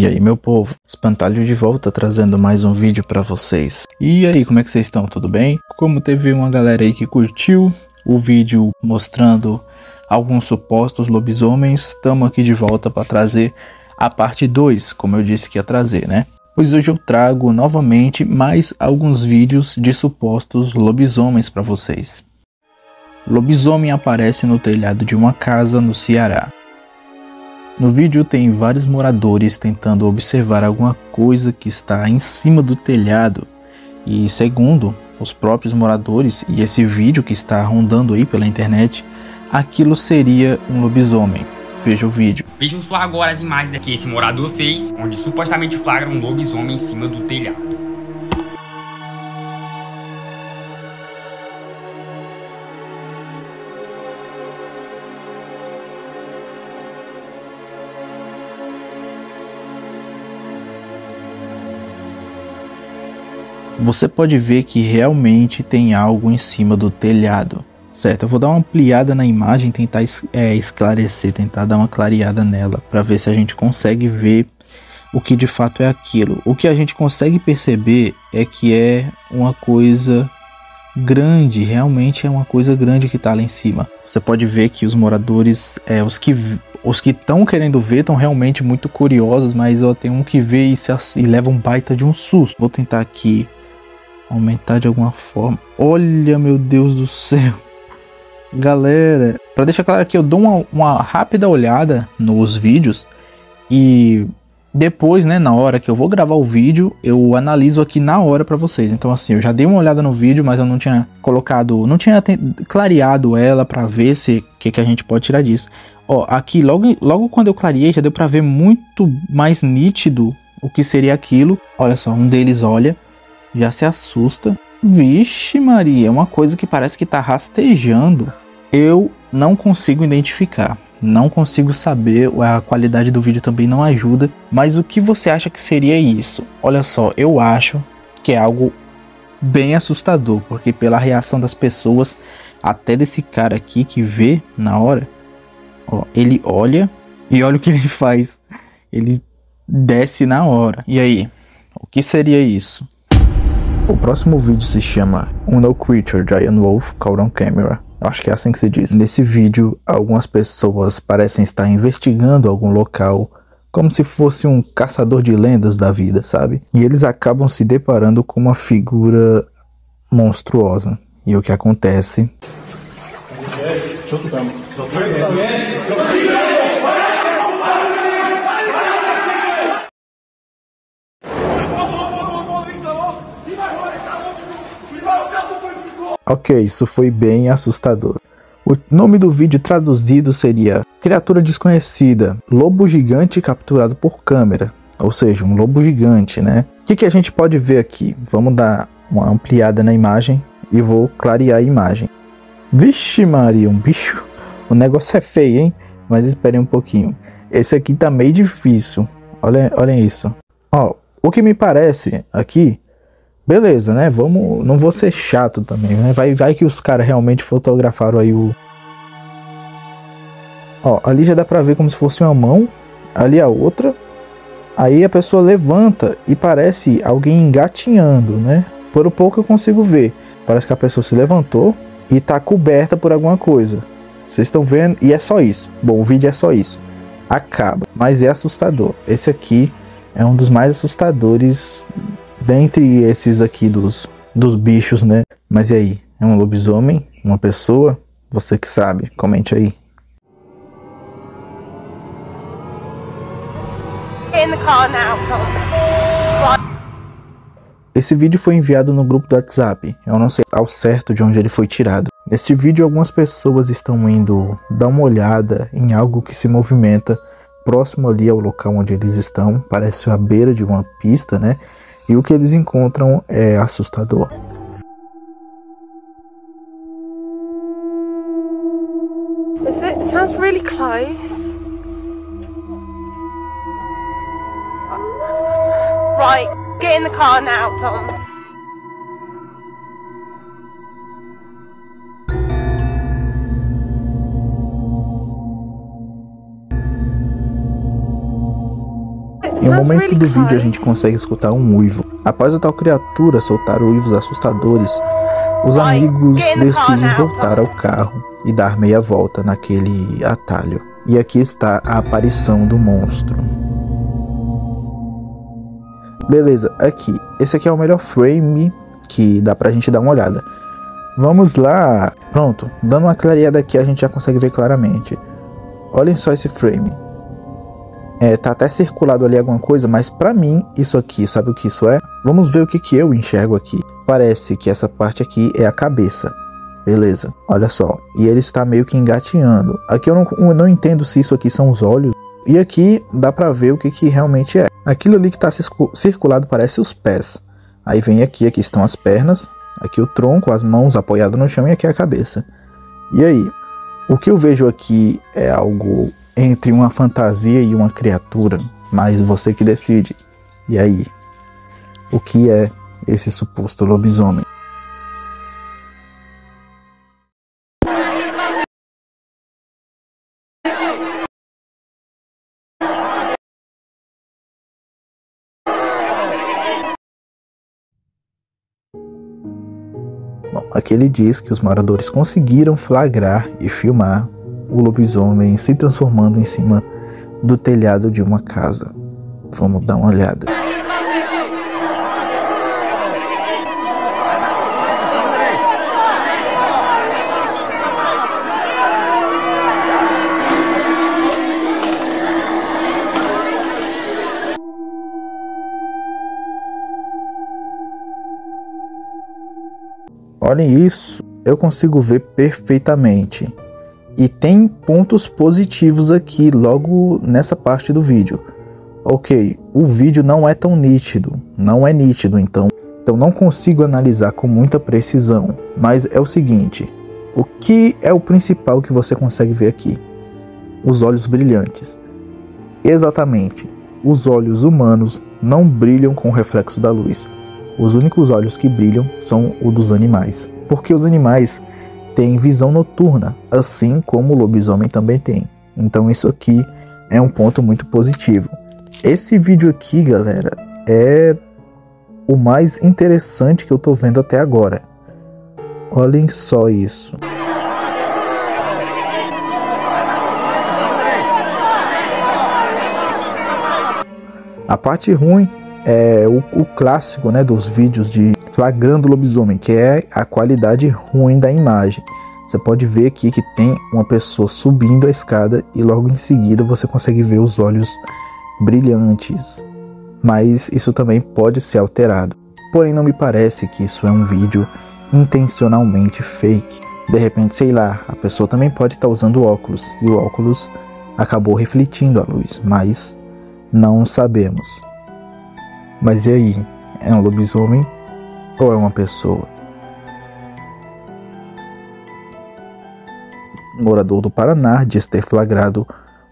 E aí, meu povo, espantalho de volta trazendo mais um vídeo para vocês. E aí, como é que vocês estão? Tudo bem? Como teve uma galera aí que curtiu o vídeo mostrando alguns supostos lobisomens, estamos aqui de volta para trazer a parte 2, como eu disse que ia trazer, né? Pois hoje eu trago novamente mais alguns vídeos de supostos lobisomens para vocês. Lobisomem aparece no telhado de uma casa no Ceará. No vídeo tem vários moradores tentando observar alguma coisa que está em cima do telhado. E segundo os próprios moradores e esse vídeo que está rondando aí pela internet, aquilo seria um lobisomem. Veja o vídeo. Vejam só agora as imagens que esse morador fez, onde supostamente flagra um lobisomem em cima do telhado. Você pode ver que realmente tem algo em cima do telhado. Certo, eu vou dar uma ampliada na imagem, tentar é, esclarecer, tentar dar uma clareada nela, para ver se a gente consegue ver o que de fato é aquilo. O que a gente consegue perceber é que é uma coisa grande, realmente é uma coisa grande que está lá em cima. Você pode ver que os moradores, é, os que os que estão querendo ver estão realmente muito curiosos, mas ó, tem um que vê e, se, e leva um baita de um susto. Vou tentar aqui aumentar de alguma forma. Olha, meu Deus do céu. Galera, para deixar claro aqui, eu dou uma, uma, rápida olhada nos vídeos e depois, né, na hora que eu vou gravar o vídeo, eu analiso aqui na hora para vocês. Então assim, eu já dei uma olhada no vídeo, mas eu não tinha colocado, não tinha clareado ela para ver se que que a gente pode tirar disso. Ó, aqui logo logo quando eu clareei, já deu para ver muito mais nítido o que seria aquilo. Olha só, um deles olha já se assusta. Vixe, Maria, é uma coisa que parece que está rastejando. Eu não consigo identificar. Não consigo saber, a qualidade do vídeo também não ajuda. Mas o que você acha que seria isso? Olha só, eu acho que é algo bem assustador, porque pela reação das pessoas, até desse cara aqui que vê na hora, ó, ele olha e olha o que ele faz. Ele desce na hora. E aí, o que seria isso? O próximo vídeo se chama Unknown Creature Giant Wolf Caught on Camera. Acho que é assim que se diz. Nesse vídeo, algumas pessoas parecem estar investigando algum local como se fosse um caçador de lendas da vida, sabe? E eles acabam se deparando com uma figura monstruosa. E o que acontece? Ok, isso foi bem assustador. O nome do vídeo traduzido seria Criatura Desconhecida, Lobo Gigante Capturado por Câmera. Ou seja, um lobo gigante, né? O que, que a gente pode ver aqui? Vamos dar uma ampliada na imagem e vou clarear a imagem. Vixe Maria, um bicho. O negócio é feio, hein? Mas esperem um pouquinho. Esse aqui tá meio difícil. Olha, olhem isso. Ó, o que me parece aqui Beleza, né? Vamos, não vou ser chato também, né? Vai, vai que os caras realmente fotografaram aí o Ó, ali já dá pra ver como se fosse uma mão, ali a outra. Aí a pessoa levanta e parece alguém engatinhando, né? Por pouco eu consigo ver. Parece que a pessoa se levantou e tá coberta por alguma coisa. Vocês estão vendo? E é só isso. Bom, o vídeo é só isso. Acaba. Mas é assustador. Esse aqui é um dos mais assustadores dentre esses aqui dos, dos bichos, né? Mas e aí? É um lobisomem? Uma pessoa? Você que sabe, comente aí. Esse vídeo foi enviado no grupo do WhatsApp. Eu não sei ao certo de onde ele foi tirado. Neste vídeo, algumas pessoas estão indo dar uma olhada em algo que se movimenta próximo ali ao local onde eles estão. Parece a beira de uma pista, né? E o que eles encontram é assustador. Right, get in the car now, Tom. Um momento do vídeo a gente consegue escutar um uivo. Após a tal criatura soltar uivos assustadores, os amigos decidem voltar ao carro e dar meia volta naquele atalho. E aqui está a aparição do monstro. Beleza, aqui. Esse aqui é o melhor frame que dá pra gente dar uma olhada. Vamos lá. Pronto, dando uma clareada aqui a gente já consegue ver claramente. Olhem só esse frame. É, tá até circulado ali alguma coisa, mas para mim isso aqui, sabe o que isso é? Vamos ver o que, que eu enxergo aqui. Parece que essa parte aqui é a cabeça. Beleza, olha só. E ele está meio que engateando. Aqui eu não, eu não entendo se isso aqui são os olhos. E aqui dá pra ver o que, que realmente é. Aquilo ali que está circulado parece os pés. Aí vem aqui, aqui estão as pernas. Aqui o tronco, as mãos apoiadas no chão e aqui a cabeça. E aí? O que eu vejo aqui é algo entre uma fantasia e uma criatura, mas você que decide. E aí? O que é esse suposto lobisomem? Bom, aqui ele diz que os moradores conseguiram flagrar e filmar o lobisomem se transformando em cima do telhado de uma casa. Vamos dar uma olhada. Olhem isso, eu consigo ver perfeitamente. E tem pontos positivos aqui logo nessa parte do vídeo. Ok, o vídeo não é tão nítido, não é nítido, então, então não consigo analisar com muita precisão. Mas é o seguinte, o que é o principal que você consegue ver aqui? Os olhos brilhantes. Exatamente, os olhos humanos não brilham com o reflexo da luz. Os únicos olhos que brilham são os dos animais, porque os animais tem visão noturna, assim como o lobisomem também tem. Então isso aqui é um ponto muito positivo. Esse vídeo aqui, galera, é o mais interessante que eu tô vendo até agora. Olhem só isso. A parte ruim é o, o, clássico né, dos vídeos de flagrando lobisomem, que é a qualidade ruim da imagem. Você pode ver aqui que tem uma pessoa subindo a escada e logo em seguida você consegue ver os olhos brilhantes. Mas isso também pode ser alterado. Porém, não me parece que isso é um vídeo intencionalmente fake. De repente, sei lá, a pessoa também pode estar usando óculos e o óculos acabou refletindo a luz, mas não sabemos. Mas e aí? É um lobisomem ou é uma pessoa? Morador do Paraná diz ter flagrado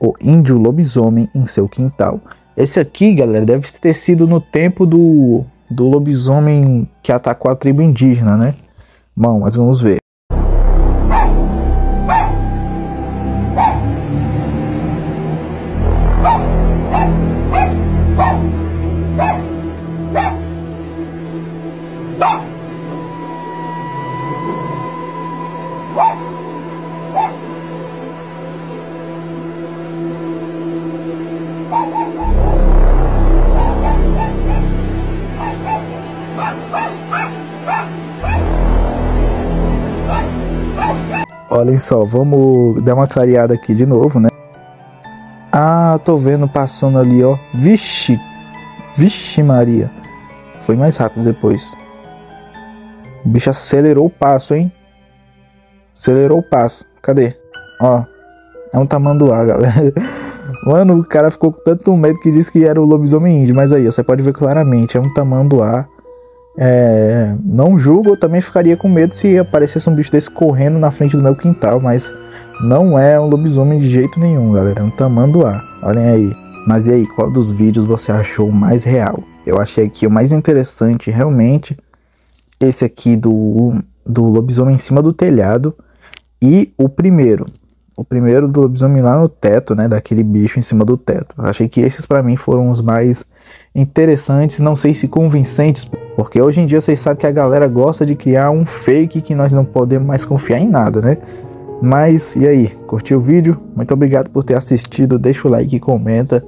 o índio lobisomem em seu quintal. Esse aqui, galera, deve ter sido no tempo do, do lobisomem que atacou a tribo indígena, né? Bom, mas vamos ver. Olhem só, vamos dar uma clareada aqui de novo, né? Ah, tô vendo passando ali, ó. Vixe, vixe Maria. Foi mais rápido depois. O bicho acelerou o passo, hein? Acelerou o passo. Cadê? Ó, é um tamanduá, galera. Mano, o cara ficou com tanto medo que disse que era o lobisomem índio. Mas aí, você pode ver claramente, é um tamanduá. É, não julgo, eu também ficaria com medo se aparecesse um bicho desse correndo na frente do meu quintal, mas não é um lobisomem de jeito nenhum, galera. É um tamanduá. Olhem aí. Mas e aí, qual dos vídeos você achou mais real? Eu achei que o mais interessante realmente esse aqui do, do lobisomem em cima do telhado e o primeiro, o primeiro do lobisomem lá no teto, né, daquele bicho em cima do teto. Achei que esses para mim foram os mais interessantes, não sei se convincentes, porque hoje em dia vocês sabem que a galera gosta de criar um fake que nós não podemos mais confiar em nada, né? Mas e aí, curtiu o vídeo? Muito obrigado por ter assistido, deixa o like e comenta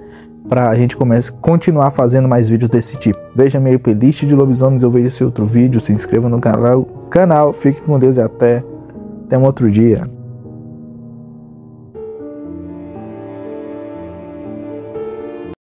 para a gente comece, continuar fazendo mais vídeos desse tipo. Veja minha playlist de lobisomens, eu vejo esse outro vídeo, se inscreva no canal, canal, fique com Deus e até, até um outro dia.